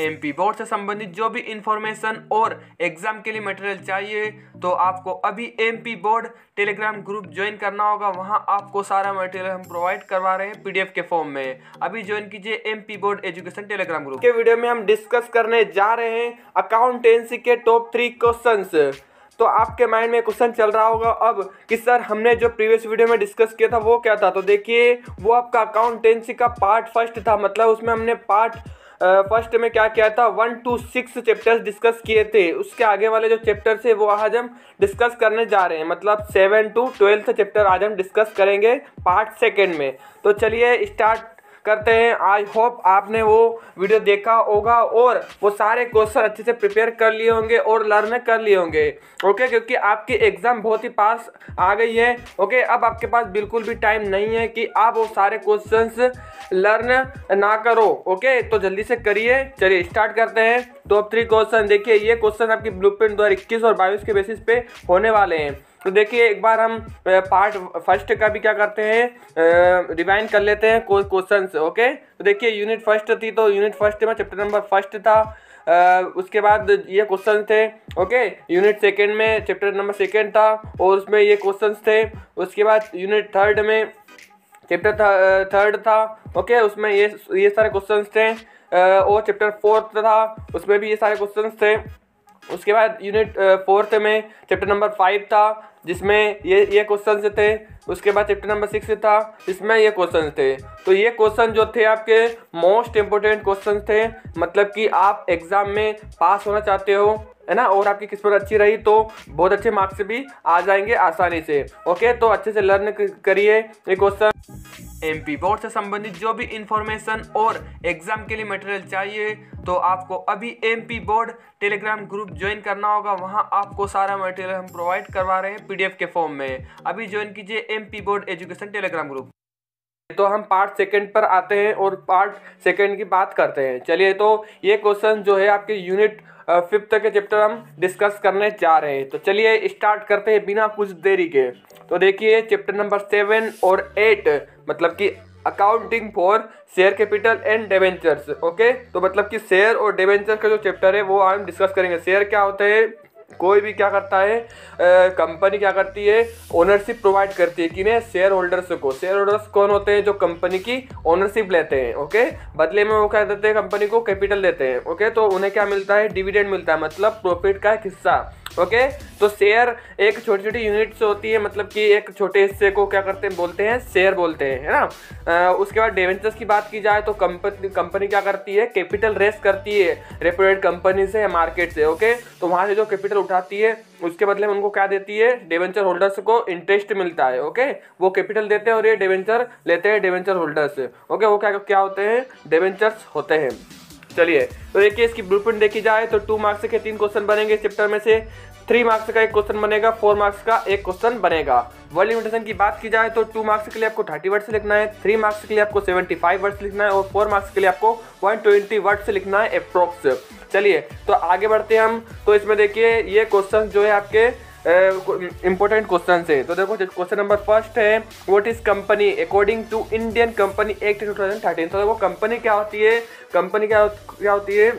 MP board से संबंधित जो भी इंफॉर्मेशन और एग्ज़ाम के लिए मटेरियल चाहिए तो आपको अभी MP board Telegram group join करना होगा। वहाँ आपको सारा मटेरियल हम प्रोवाइड करवा रहे हैं पीडीएफ के फॉर्म में। अभी ज्वाइन कीजिए MP board education Telegram group के वीडियो में हम डिस्कस करने जा रहे हैं अकाउंटेंसी के टॉप थ्री क्वेश्चन तो आपके माइंड में क्वेश्चन चल रहा होगा अब कि सर हमने जो प्रीवियस वीडियो में डिस्कस किया था, वो क्या था? तो देखिए, वो आपका अकाउंटेंसी का पार्ट फ़र्स्ट था। मतलब उसमें हमने पार्ट फ़र्स्ट में क्या किया था? One, two, six chapters discuss किए थे। उसके आगे वाले जो चैप्टर थे, वो आज हम डिस्कस करने जा रहे हैं। मतलब सेवन टू ट्वेल्थ चैप्टर आज हम डिस्कस करेंगे पार्ट सेकेंड में। तो चलिए स्टार्ट करते हैं। आई होप आपने वो वीडियो देखा होगा और वो सारे क्वेश्चन अच्छे से प्रिपेयर कर लिए होंगे और लर्न कर लिए होंगे। ओके क्योंकि आपकी एग्ज़ाम बहुत ही पास आ गई है। ओके अब आपके पास बिल्कुल भी टाइम नहीं है कि आप वो सारे क्वेश्चन लर्न ना करो। ओके तो जल्दी से करिए। चलिए स्टार्ट करते हैं। अब थ्री क्वेश्चन देखिए, ये क्वेश्चन आपकी ब्लू प्रिंट दो हज़ार इक्कीस और बाईस के बेसिस पे होने वाले हैं। तो देखिए एक बार हम पार्ट फ़र्स्ट का भी क्या करते हैं रिवाइंड कर लेते हैं क्वेश्चन ओके तो देखिए यूनिट फ़र्स्ट थी तो यूनिट फ़र्स्ट में चैप्टर नंबर फ़र्स्ट था Uh, उसके बाद ये क्वेश्चन थे ओके यूनिट सेकंड में चैप्टर नंबर सेकंड था और उसमें ये क्वेश्चन थे उसके बाद यूनिट थर्ड में चैप्टर थर्ड था ओके उसमें ये ये सारे क्वेश्चन थे और चैप्टर फोर्थ था उसमें भी ये सारे क्वेश्चन थे। उसके बाद यूनिट फोर्थ में चैप्टर नंबर फाइव था जिसमें ये ये क्वेश्चन थे, उसके बाद चैप्टर नंबर सिक्स था, इसमें ये क्वेश्चन थे। तो ये क्वेश्चन जो थे आपके मोस्ट इम्पोर्टेंट क्वेश्चन थे। मतलब कि आप एग्ज़ाम में पास होना चाहते हो, है ना? और आपकी किस्मत अच्छी रही तो बहुत अच्छे मार्क्स भी आ जाएँगे आसानी से। ओके तो अच्छे से लर्न करिए ये क्वेश्चन एमपी बोर्ड से संबंधित जो भी इंफॉर्मेशन और एग्ज़ाम के लिए मटेरियल चाहिए तो आपको अभी MP board Telegram group join करना होगा। वहाँ आपको सारा मटेरियल हम प्रोवाइड करवा रहे हैं पीडीएफ के फॉर्म में। अभी ज्वाइन कीजिए MP board education Telegram group तो हम पार्ट सेकंड पर आते हैं और पार्ट सेकंड की बात करते हैं। चलिए तो ये क्वेश्चन जो है आपके यूनिट फिफ्थ के चैप्टर हम डिस्कस करने जा रहे हैं। तो चलिए स्टार्ट करते हैं बिना कुछ देरी के। तो देखिए चैप्टर नंबर सेवन और एट मतलब कि accounting for share capital and debentures okay तो मतलब कि शेयर और डेवेंचर का जो चैप्टर है, वो हम डिस्कस करेंगे। शेयर क्या होते हैं? कोई भी क्या करता है? कंपनी क्या करती है? ओनरशिप प्रोवाइड करती है किन्हें शेयर होल्डर्स को। शेयर होल्डर्स कौन होते हैं? जो कंपनी की ओनरशिप लेते हैं ओके बदले में वो क्या देते हैं? कंपनी को कैपिटल देते हैं ओके तो उन्हें क्या मिलता है? डिविडेंड मिलता है। मतलब प्रॉफिट का एक हिस्सा। ओके? तो शेयर एक छोटी छोटी यूनिट्स होती है मतलब कि एक छोटे हिस्से को क्या करते हैं, बोलते हैं शेयर बोलते हैं, है ना? उसके बाद डेवेंचर्स की बात की जाए तो कंपनी कंपनी क्या करती है कैपिटल रेस करती है रेपुटेड कंपनी से या मार्केट से, ओके? तो वहाँ से जो कैपिटल उठाती है, उसके बदले में उनको क्या देती है डेवेंचर होल्डर्स को इंटरेस्ट मिलता है, ओके? वो कैपिटल देते हैं और ये डेवेंचर लेते हैं डेवेंचर होल्डर्स ओके? वो क्या क्या होते हैं डेवेंचर्स होते हैं। चलिए तो देखिए इसकी ब्लूप्रिंट देखी जाए तो टू मार्क्स के तीन क्वेश्चन बनेंगे चैप्टर में से। थ्री मार्क्स का एक क्वेश्चन बनेगा फोर मार्क्स का एक क्वेश्चन बनेगा। वर्ड लिमिटेशन की बात की जाए तो टू मार्क्स के लिए आपको थर्टी वर्ड्स लिखना है थ्री मार्क्स के लिए आपको सेवेंटी फाइव वर्ड्स लिखना है, और फोर मार्क्स के लिए आपको वन ट्वेंटी वर्ड्स लिखना है अप्रोक्स चलिए तो आगे बढ़ते हैं हम। तो इसमें देखिए, ये क्वेश्चन जो है आपके इंपॉर्टेंट क्वेश्चन है। तो देखो क्वेश्चन नंबर फ़र्स्ट है what is company according to Indian company act two thousand thirteen तो देखो कंपनी क्या होती है? कंपनी क्या क्या होती है?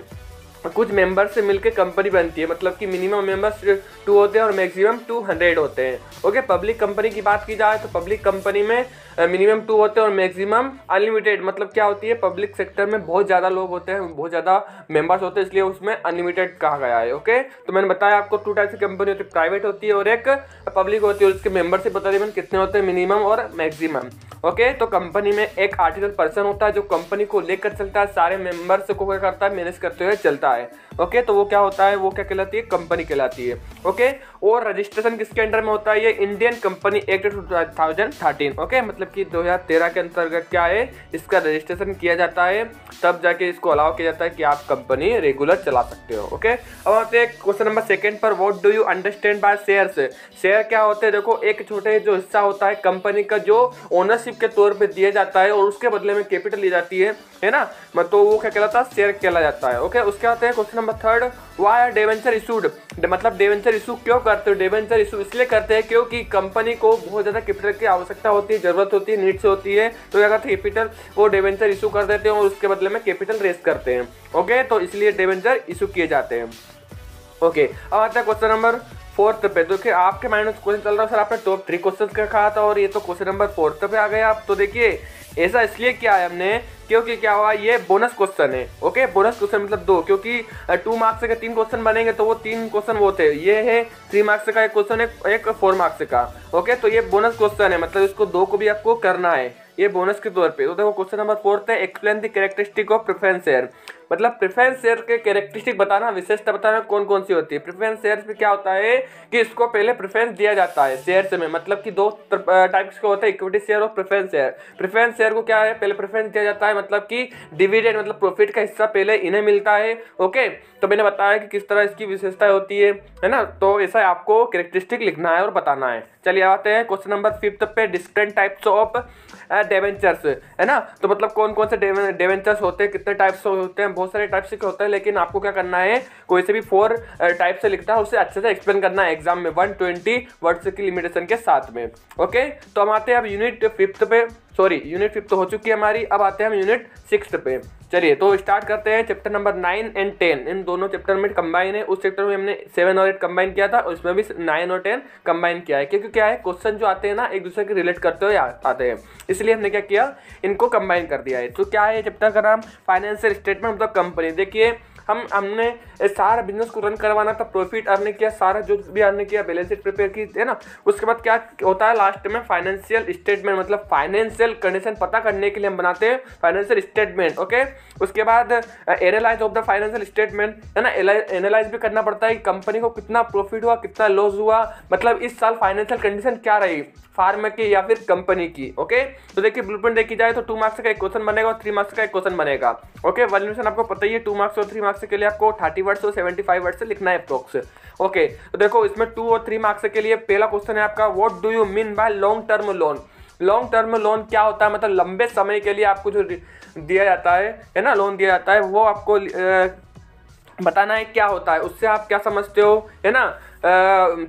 कुछ मेंबर से मिलकर कंपनी बनती है। मतलब कि मिनिमम मेंबर्स टू होते हैं और मैक्सिमम टू हंड्रेड होते हैं। ओके पब्लिक कंपनी की बात की जाए तो पब्लिक कंपनी में मिनिमम टू होते हैं और मैक्सिमम अनलिमिटेड मतलब क्या होती है? पब्लिक सेक्टर में बहुत ज़्यादा लोग होते हैं, बहुत ज़्यादा मेंबर्स होते हैं, इसलिए उसमें अनलिमिटेड कहा गया है। ओके तो मैंने बताया आपको टू टाइप की कंपनी होती है प्राइवेट होती है और एक पब्लिक होती है और उसके बता दें कितने होते हैं मिनिमम और मैक्सिमम ओके तो कंपनी में एक आर्टिकल पर्सन होता है, जो कंपनी को लेकर चलता है, सारे मेंबर्स को क्या करता है मैनेज करते हुए चलता है। guy ओके तो वो क्या होता है? वो क्या कहलाती है? कंपनी कहलाती है। ओके, और रजिस्ट्रेशन किसके अंडर में होता है? ये Indian company act two thousand thirteen, okay? मतलब कि 2013 के अंतर्गत क्या है? इसका रजिस्ट्रेशन किया जाता है। तब जाके इसको अलाउ किया जाता है कि आप कंपनी रेगुलर चला सकते हो, ओके? अब आते हैं क्वेश्चन नंबर सेकंड पर। What do you understand by shares share क्या होते हैं? देखो, एक छोटे जो हिस्सा होता है कंपनी का जो ओनरशिप के तौर पर दिया जाता है और उसके बदले में कैपिटल ली जाती है है ना? तो वो क्या कहलाता है? शेयर कहला जाता है, ओके? उसके आते हैं question number third why are debentures issued मतलब डेवेंचर इशू क्यों करते हो? डेवेंचर इशू इसलिए करते हैं क्योंकि कंपनी को बहुत ज़्यादा कैपिटल की आवश्यकता होती है, ज़रूरत होती है नीड्स होती है। तो क्या करते कैपिटल वो डेवेंचर इशू कर देते हैं और उसके बदले में कैपिटल रेस करते हैं। ओके तो इसलिए डेवेंचर इशू किए जाते हैं। ओके अब आता है क्वेश्चन नंबर फोर्थ पे। देखिए, आपके माइंड में क्वेश्चन चल रहा है। सर, आपने टॉप थ्री क्वेश्चन का कहा था और ये तो क्वेश्चन नंबर फोर्थ पे आ गया आप। तो देखिए ऐसा इसलिए किया है हमने, क्योंकि क्या हुआ, ये बोनस क्वेश्चन है ओके बोनस क्वेश्चन मतलब दो, क्योंकि टू मार्क्स के तीन क्वेश्चन बनेंगे तो वो तीन क्वेश्चन वो थे। ये है थ्री मार्क्स का एक क्वेश्चन है एक फोर मार्क्स का ओके तो ये बोनस क्वेश्चन है मतलब इसको दो को भी आपको करना है, ये बोनस के तौर पे। तो देखो क्वेश्चन नंबर फोर्थ है explain the characteristic of preference share मतलब प्रेफरेंस शेयर के कैरेक्टरिस्टिक बताना, विशेषता बताना कौन कौन सी होती है? प्रेफरेंस शेयर में क्या होता है कि इसको पहले प्रेफरेंस दिया जाता है शेयर में। मतलब कि दो टाइप्स के होते हैं इक्विटी शेयर और प्रेफरेंस शेयर प्रेफरेंस शेयर को क्या है? पहले प्रेफरेंस दिया जाता है मतलब कि डिविडेंड मतलब प्रॉफिट का हिस्सा पहले इन्हें मिलता है ओके तो मैंने बताया कि किस तरह इसकी विशेषता होती है है ना? तो ऐसा आपको कैरेक्टरिस्टिक लिखना है और बताना है। चलिए आते हैं क्वेश्चन नंबर फिफ्थ पे डिफरेंट टाइप्स ऑफ़ डेवेंचर्स है ना? तो मतलब कौन कौन से डेवेंचर्स होते हैं, कितने टाइप्स होते हैं बहुत सारे टाइप्स के होते हैं, लेकिन आपको क्या करना है, कोई से भी फोर टाइप से लिखता है, उसे अच्छे से एक्सप्लेन करना है एग्ज़ाम में वन ट्वेंटी वर्ड्स की लिमिटेशन के साथ में। ओके तो हम आते हैं अब यूनिट फिफ्थ पे। सॉरी यूनिट फिफ्थ हो चुकी है हमारी। अब आते हैं हम यूनिट सिक्स पे। चलिए तो स्टार्ट करते हैं chapter number nine and ten इन दोनों चैप्टर में कंबाइन है। उस चैप्टर में हमने सेवन और एट कंबाइन किया था उसमें भी नाइन और टेन कंबाइन किया है। क्योंकि क्या है क्वेश्चन जो आते हैं ना, एक दूसरे के रिलेट करते हुए आते हैं। इसलिए हमने क्या किया, इनको कंबाइन कर दिया है। तो क्या है चैप्टर का नाम? फाइनेंशियल स्टेटमेंट मतलब कंपनी देखिए, हम, हमने सारा बिज़नेस को रन करवाना था प्रॉफिट अर्न किया, सारा जो भी अर्न किया बैलेंस शीट प्रिपेयर की, है ना? उसके बाद क्या होता है लास्ट में फाइनेंशियल स्टेटमेंट मतलब फाइनेंशियल कंडीशन पता करने के लिए हम बनाते हैं फाइनेंशियल स्टेटमेंट ओके उसके बाद analyse of the financial statement है ना? एनालाइज भी करना पड़ता है कंपनी को कितना प्रॉफिट हुआ, कितना लॉस हुआ मतलब इस साल फाइनेंशियल कंडीशन क्या रही? फार्म की या फिर कंपनी की ओके तो देखिए ब्लूप्रिंट देखी जाए तो टू मार्क्स का एक क्वेश्चन बनेगा और थ्री मार्क्स का एक क्वेश्चन बनेगा ओके वैल्यूशन आपको पता ही है टू मार्क्स और थ्री मार्क्स के लिए आपको थर्टी वर्ड्स और सेवेंटी फाइव वर्ड्स लिखना है अप्रोक्स ओके तो देखो, इसमें टू और थ्री मार्क्स के लिए पहला क्वेश्चन है आपका what do you mean by long term loan long term loan क्या होता है? मतलब लंबे समय के लिए आपको जो दिया जाता है है ना लोन दिया जाता है, वो आपको बताना है क्या होता है, उससे आप क्या समझते हो? है ना?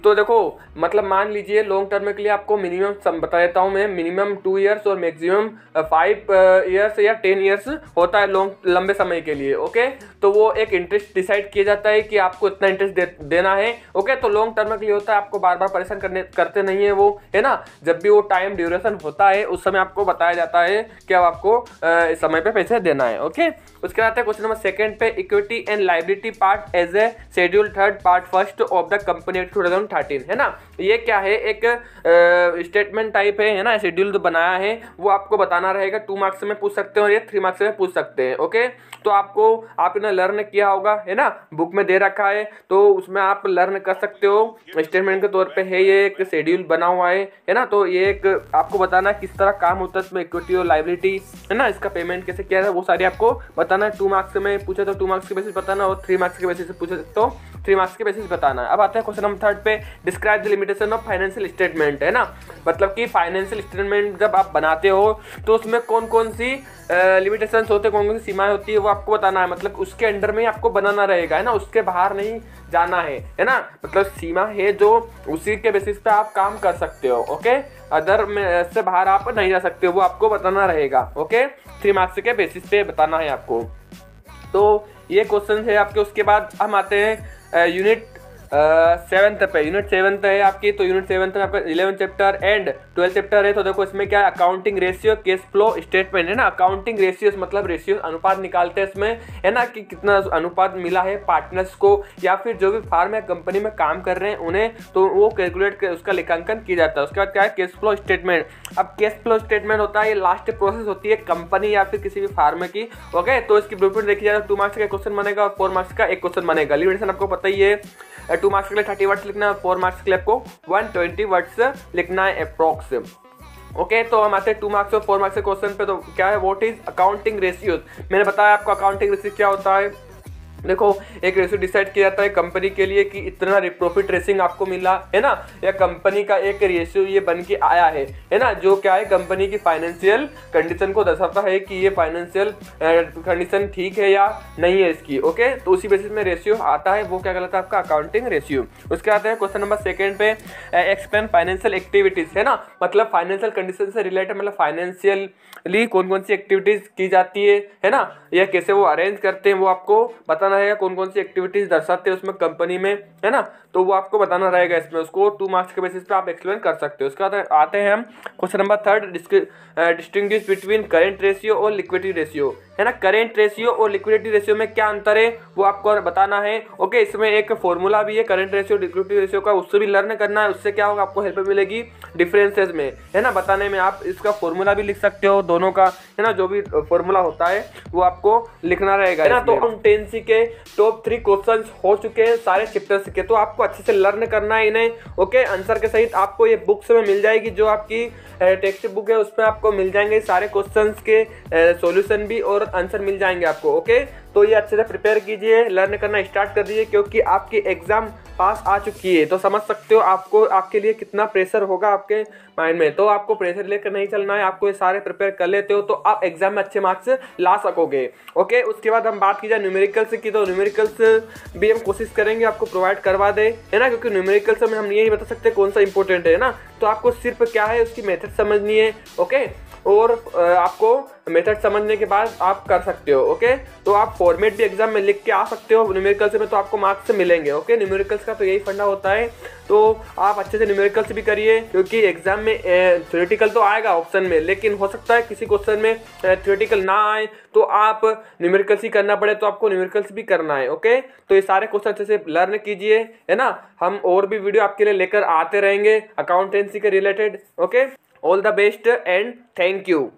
तो देखो मतलब मान लीजिए लॉन्ग टर्म के लिए आपको मिनिमम बता देता हूँ मैं मिनिमम टू इयर्स और मैक्सिमम फाइव इयर्स या टेन इयर्स होता है लॉन्ग लंबे समय के लिए ओके तो वो एक इंटरेस्ट डिसाइड किया जाता है कि आपको इतना इंटरेस्ट दे, देना है ओके तो लॉन्ग टर्म के लिए होता है आपको बार बार परेशान करने करते नहीं है वो है ना? जब भी वो टाइम ड्यूरेशन होता है उस समय आपको बताया जाता है कि अब आपको आ, समय पर पैसे देना है ओके उसके बाद क्वेश्चन नंबर सेकेंड पे equity and liability part as a schedule third part first of the company act two है ना? ये क्या है? एक स्टेटमेंट टाइप है ना? शेड्यूल बनाया है, वो आपको बताना रहेगा। टू मार्क्स में पूछ सकते हो और ये थ्री मार्क्स में पूछ सकते हैं ओके तो आपको, आपने लर्न किया होगा, है ना? बुक में दे रखा है तो उसमें आप लर्न कर सकते हो। स्टेटमेंट के तौर पे है ये एक शेड्यूल बना हुआ है है ना? तो ये एक, आपको बताना किस तरह काम होता है, इसमें इक्विटी और लाइबिलिटी है ना? इसका पेमेंट कैसे किया है, वो सारी आपको बताना है। टू मार्क्स में पूछे तो टू मार्क्स के बेसिस बताना और थ्री मार्क्स के बेसिस पूछे तो थ्री मार्क्स के बेसिस बताना। है। अब आता है क्वेश्चन नंबर थर्ड पे। Describe the limitation of financial statement है ना? मतलब कि फाइनेंशियल स्टेटमेंट जब आप बनाते हो तो उसमें कौन कौन सी लिमिटेशंस होते कौन कौन सी सीमाएँ होती है, वो आपको बताना है। मतलब उसके अंडर में आपको बनाना रहेगा, है ना? उसके बाहर नहीं जाना है है ना? मतलब सीमा है जो उसी के बेसिस पे आप काम कर सकते हो ओके अदर में, से बाहर आप नहीं जा सकते, वो आपको बताना रहेगा ओके थ्री मार्क्स के बेसिस पे बताना है आपको। तो ये क्वेश्चन है आपके, उसके बाद हम आते हैं यूनिट सेवन्थ पे यूनिट सेवन्थ है आपकी तो यूनिट सेवन्थ में आपका eleven chapter and twelfth chapter है तो देखो इसमें क्या accounting ratio cash flow statement है ना? अकाउंटिंग रेशियो मतलब रेशियो अनुपात निकालते हैं इसमें, है ना? कि कितना अनुपात मिला है पार्टनर्स को, या फिर जो भी फार्म या कंपनी में काम कर रहे हैं उन्हें तो वो कैलकुलेट कर, उसका लेखांकन किया जाता है। उसके बाद क्या है? केस फ्लो स्टेटमेंट अब केस फ्लो स्टेटमेंट होता है, ये लास्ट प्रोसेस होती है कंपनी या फिर किसी भी फार्म की ओके तो इसकी ब्लूप्रिंट देखी जाए टू मार्क्स का क्वेश्चन बनेगा और फोर मार्क्स का एक क्वेश्चन बनेगा। लिमिटेशन आपको पता ही है टू मार्क्स के लिए थर्टी वर्ड्स लिखना है फोर मार्क्स के लिए आपको वन ट्वेंटी वर्ड्स लिखना है अप्रोक्स ओके okay, तो हम आते हैं टू मार्क्स और फोर मार्क्स के क्वेश्चन पे तो क्या है? वॉट इज़ अकाउंटिंग रेशियोज मैंने बताया आपको अकाउंटिंग रेशियो क्या होता है? देखो, एक रेशियो डिसाइड किया जाता है कंपनी के लिए कि इतना प्रॉफिट रेसिंग आपको मिला, है ना? या कंपनी का एक रेशियो ये बन के आया है है ना? जो क्या है, कंपनी की फाइनेंशियल कंडीशन को दर्शाता है कि ये फाइनेंशियल कंडीशन ठीक है या नहीं है इसकी ओके तो उसी बेसिस में रेशियो आता है, वो क्या कहलाता है आपका? अकाउंटिंग रेशियो उसके आते हैं क्वेश्चन नंबर सेकेंड पे एक्सप्लेन फाइनेंशियल एक्टिविटीज़ है ना? मतलब फाइनेंशियल कंडीशन से रिलेटेड मतलब फाइनेंशियली कौन कौन सी एक्टिविटीज़ की जाती है है ना? या कैसे वो अरेंज करते हैं वो आपको बताना रहेगा कौन कौन सी एक्टिविटीज़ दर्शाते हैं उसमें कंपनी में है ना? तो वो आपको बताना रहेगा इसमें उसको टू मार्क्स के बेसिस पे आप एक्सप्लेन कर सकते हो। उसके बाद आते हैं हम question number third distinguish between current ratio और लिक्विडिटी रेशियो है ना? करेंट रेशियो और लिक्विडिटी रेशियो में क्या अंतर है वो आपको बताना है। ओके इसमें एक फॉर्मूला भी है करेंट रेशियो लिक्विडिटी रेशियो का उससे भी लर्न करना है उससे क्या होगा आपको हेल्प मिलेगी डिफरेंसेस में। है ना? बताने में आप इसका फॉर्मूला भी लिख सकते हो दोनों का है ना? जो भी फॉर्मूला होता है वो आपको लिखना रहेगा है ना? तो हम टेन टॉप थ्री क्वेश्चन हो चुके हैं सारे चैप्टर्स के। तो आपको अच्छे से लर्न करना है इन्हें ओके आंसर के सहित आपको ये बुक्स में मिल जाएगी, जो आपकी टेक्स्ट बुक है, उसमें आपको मिल जाएँगे सारे क्वेश्चन के सोल्यूशन भी और आंसर मिल जाएँगे आपको ओके तो ये अच्छे से प्रिपेयर कीजिए लर्न करना स्टार्ट कर दीजिए, क्योंकि आपकी एग्ज़ाम पास आ चुकी है। तो समझ सकते हो आपको, आपके लिए कितना प्रेशर होगा आपके माइंड में। तो आपको प्रेशर लेकर नहीं चलना है आपको ये सारे प्रिपेयर कर लेते हो तो आप एग्ज़ाम में अच्छे मार्क्स ला सकोगे। ओके उसके बाद हम बात की जाए न्यूमेरिकल्स की। तो न्यूमेरिकल्स भी हम कोशिश करेंगे आपको प्रोवाइड करवा दे, है ना? क्योंकि न्यूमेरिकल्स में हम यही बता सकते कौन सा इंपॉर्टेंट है ना? तो आपको सिर्फ़ क्या है, उसकी मेथड समझनी है। ओके और आपको मेथड समझने के बाद आप कर सकते हो ओके तो आप फॉर्मेट भी एग्ज़ाम में लिख के आ सकते हो न्यूमेरिकल्स में तो आपको मार्क्स मिलेंगे ओके न्यूमेरिकल्स का तो यही फंडा होता है तो आप अच्छे से न्यूमेरिकल्स भी करिए, क्योंकि एग्ज़ाम में थ्योरेटिकल तो आएगा ऑप्शन में, लेकिन हो सकता है किसी क्वेश्चन में थ्योरेटिकल ना आए तो आप न्यूमेरिकल्स ही करना पड़े तो आपको न्यूमेरिकल्स भी करना है ओके तो ये सारे क्वेश्चन अच्छे से लर्न कीजिए, है ना? हम और भी वीडियो आपके लिए लेकर आते रहेंगे अकाउंटेंसी के related okay all the best and thank you